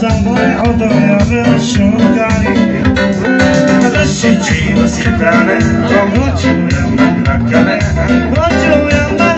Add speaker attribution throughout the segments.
Speaker 1: Zamore odojary szukali Zaścici rozjebane Powróciłem na galę Wróciłem na galę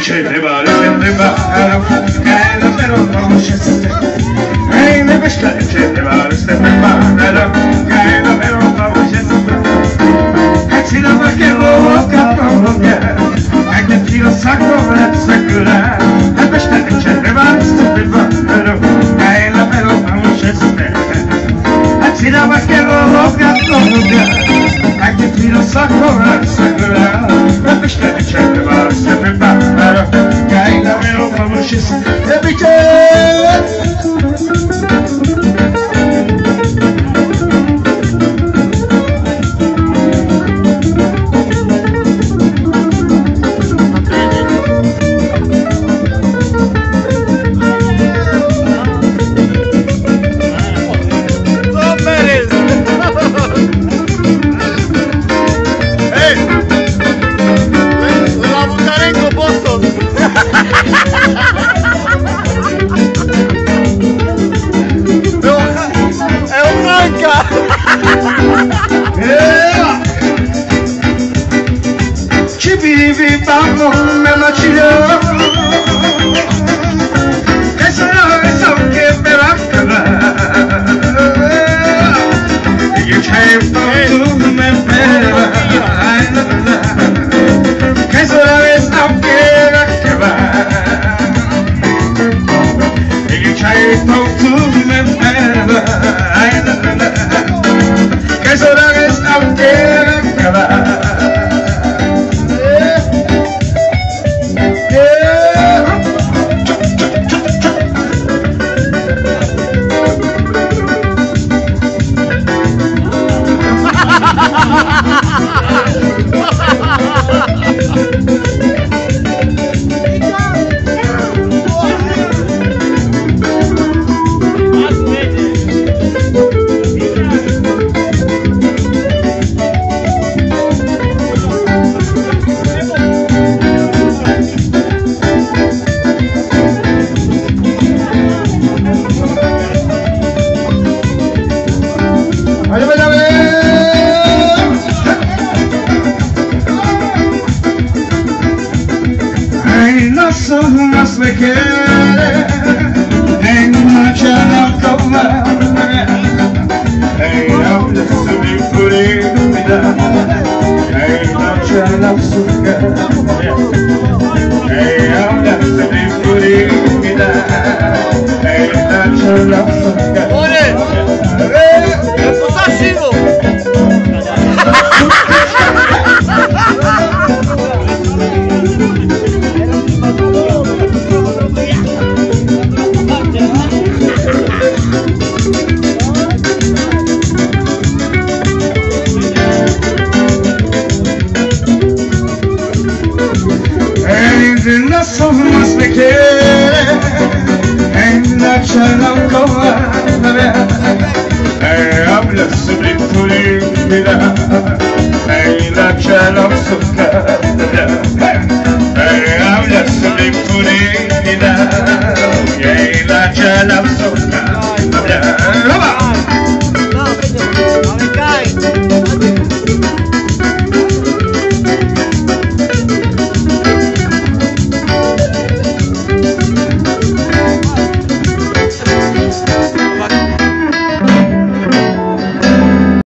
Speaker 1: noche te parece te bajar a buscar, pero no se te. Ay, me pesca, te parece te James, Baby James.
Speaker 2: ¡Ja!
Speaker 1: estamos en la chilla. Esa es aunque me va a calar. Y el tiempo tú me esperas. Ay, no son me quiere En una charla nefsim turina Eyle kelam sukkarına Eyle nefsim turina Eyle kelam sukkarına